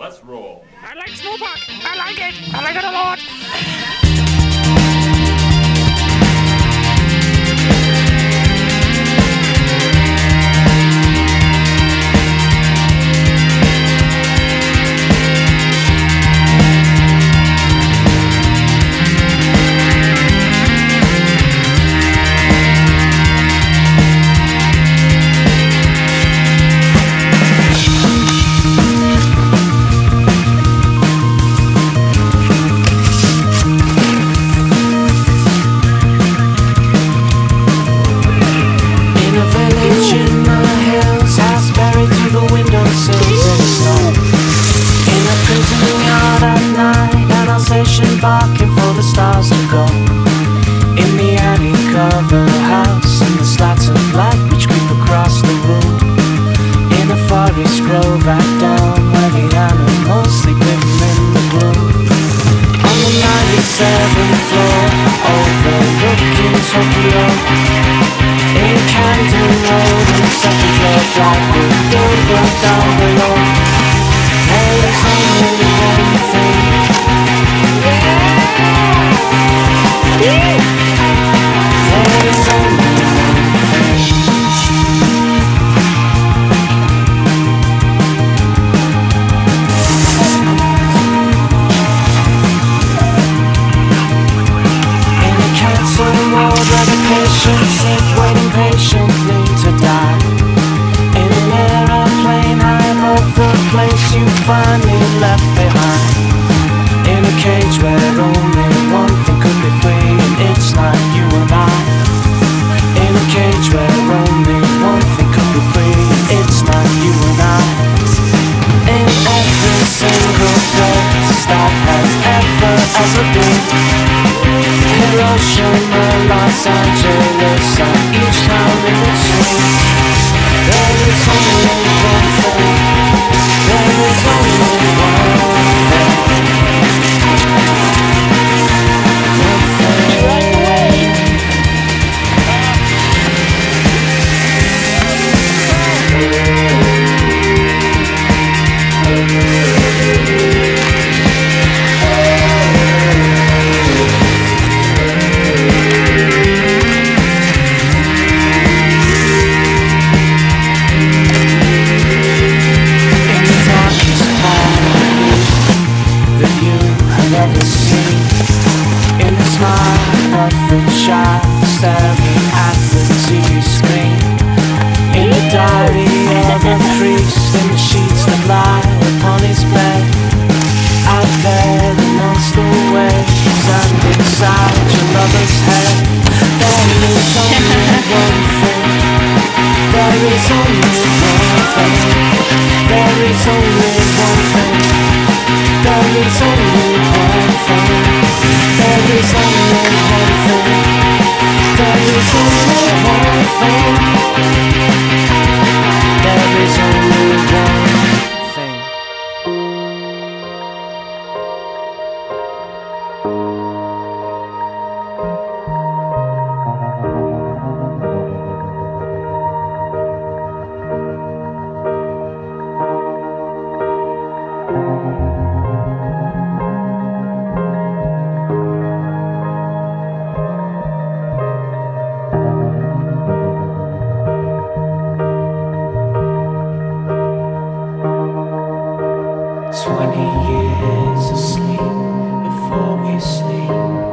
Let's roll. I like Snowpark. I like it. I like it a lot. Road, the second floor flat with billboard down below. There is only one thing. There is only one finally left behind. In a cage where only one thing could be free, and it's not you and I. In a cage where only one thing could be free, and it's not you and I. In every single place that has ever, ever been. Hiroshima, Los Angeles, at the screen. In the diary of a priest in the sheets that lie upon his bed. Out there amongst the waves and inside your lover's head. There is only one thing. There is only one thing. There is only one thing. There is only. There is only 20 years asleep before we sleep.